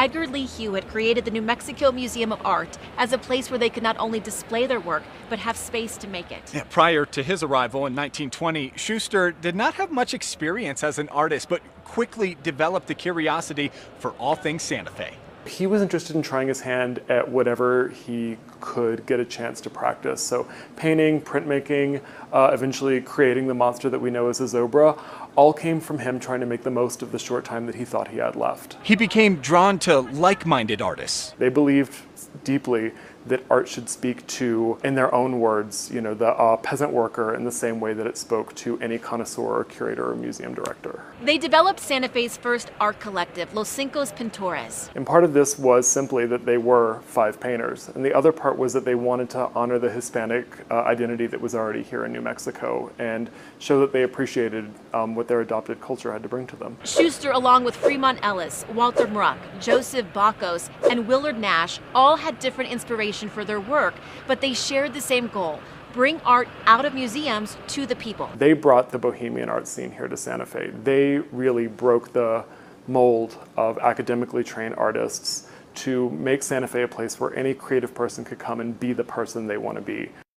Edgar Lee Hewett created the New Mexico Museum of Art as a place where they could not only display their work, but have space to make it. Yeah, prior to his arrival in 1920, Shuster did not have much experience as an artist, but quickly developed a curiosity for all things Santa Fe. He was interested in trying his hand at whatever he could get a chance to practice. So, painting, printmaking, uh, eventually creating the monster that we know as Zozobra, all came from him trying to make the most of the short time that he thought he had left. He became drawn to like minded artists. They believed deeply that art should speak to, in their own words, you know, the uh, peasant worker in the same way that it spoke to any connoisseur or curator or museum director. They developed Santa Fe's first art collective, Los Cinco Pintores. And part of this was simply that they were five painters, and the other part was that they wanted to honor the Hispanic uh, identity that was already here in New Mexico and show that they appreciated um, what their adopted culture had to bring to them. Shuster, along with Fremont Ellis, Walter Mruk, Joseph Bakos, and Willard Nash, all had different inspiration for their work, but they shared the same goal bring art out of museums to the people. They brought the bohemian art scene here to Santa Fe. They really broke the mold of academically trained artists to make Santa Fe a place where any creative person could come and be the person they want to be.